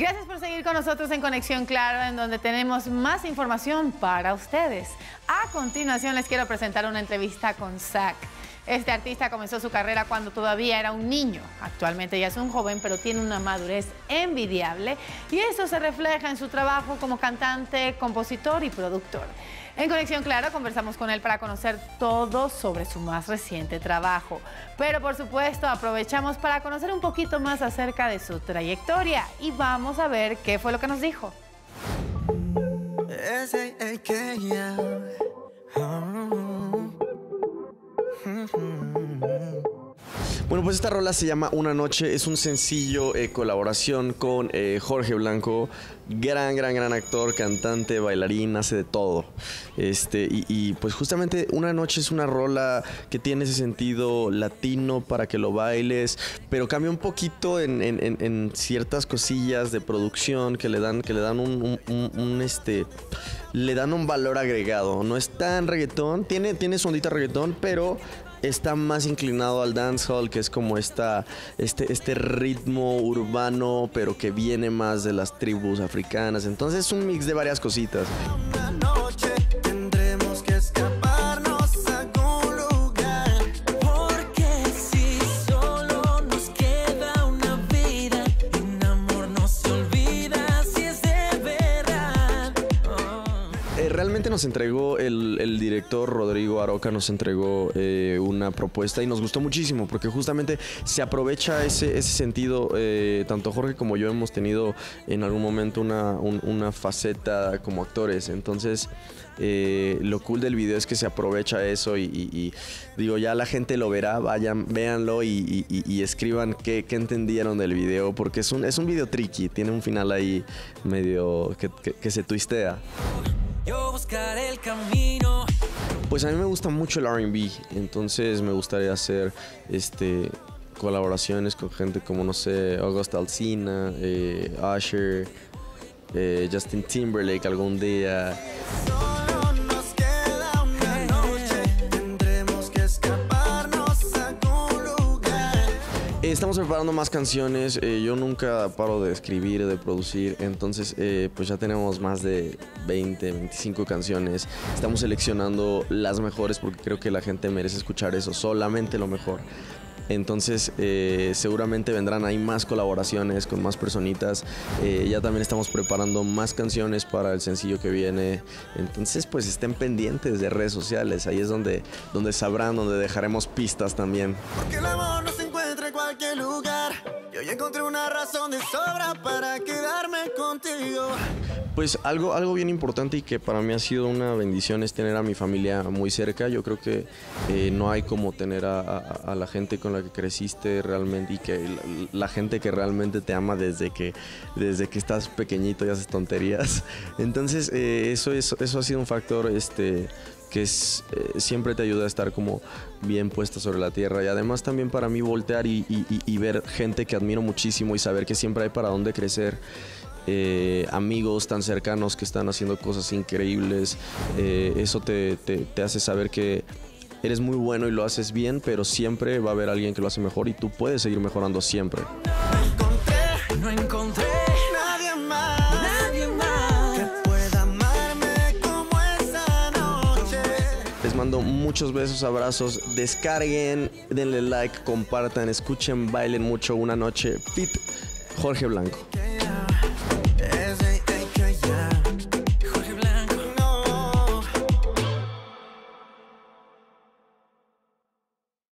Gracias por seguir con nosotros en Conexión Claro, en donde tenemos más información para ustedes. A continuación les quiero presentar una entrevista con Zach. Este artista comenzó su carrera cuando todavía era un niño. Actualmente ya es un joven, pero tiene una madurez envidiable y eso se refleja en su trabajo como cantante, compositor y productor. En Conexión Claro conversamos con él para conocer todo sobre su más reciente trabajo. Pero por supuesto aprovechamos para conocer un poquito más acerca de su trayectoria y vamos a ver qué fue lo que nos dijo. Bueno, pues esta rola se llama Una Noche, es un sencillo eh, colaboración con eh, Jorge Blanco, gran, gran, gran actor, cantante, bailarín, hace de todo. Este, y, pues justamente Una Noche es una rola que tiene ese sentido latino para que lo bailes, pero cambia un poquito en, ciertas cosillas de producción que le dan, que le dan un, este le dan un valor agregado. No es tan reggaetón, tiene, tiene sondita reggaetón, pero está más inclinado al dancehall, que es como esta, este, este ritmo urbano, pero que viene más de las tribus africanas. Entonces es un mix de varias cositas. Realmente nos entregó el, director Rodrigo Aroca, nos entregó eh, una propuesta y nos gustó muchísimo porque justamente se aprovecha ese, ese sentido, eh, tanto Jorge como yo hemos tenido en algún momento una, una faceta como actores, entonces eh, lo cool del video es que se aprovecha eso y, digo, ya la gente lo verá, vayan, véanlo y, escriban qué, entendieron del video, porque es un, es un video tricky, tiene un final ahí medio que, que se twistea yo buscaré el camino. Pues a mí me gusta mucho el RB, entonces me gustaría hacer este colaboraciones con gente como, no sé, Augusta Alcina, eh, Usher, eh, Justin Timberlake algún día. Estamos preparando más canciones, eh, yo nunca paro de escribir, de producir, entonces eh, pues ya tenemos más de 20, 25 canciones. Estamos seleccionando las mejores porque creo que la gente merece escuchar eso, solamente lo mejor. Entonces eh, seguramente vendrán ahí más colaboraciones con más personitas. ya también estamos preparando más canciones para el sencillo que viene. Entonces pues estén pendientes de redes sociales. Ahí es donde, donde sabrán, donde dejaremos pistas también. Porque el amor no se cualquier lugar. Yo ya encontré una razón de sobra para quedarme contigo. Pues algo, algo bien importante y que para mí ha sido una bendición es tener a mi familia muy cerca. Yo creo que eh, no hay como tener a, la gente con la que creciste realmente y que la, gente que realmente te ama desde que, desde que estás pequeñito y haces tonterías. Entonces eh, eso, eso, eso ha sido un factor este, que es, eh, siempre te ayuda a estar como bien puesta sobre la tierra y además también para mí voltear y, ver gente que admiro muchísimo y saber que siempre hay para dónde crecer. Eh, amigos tan cercanos que están haciendo cosas increíbles, eh, eso te, te, hace saber que eres muy bueno y lo haces bien, pero siempre va a haber alguien que lo hace mejor y tú puedes seguir mejorando siempre. Mando muchos besos, abrazos. Descarguen, denle like, compartan, escuchen, bailen mucho una noche. Fit Jorge Blanco.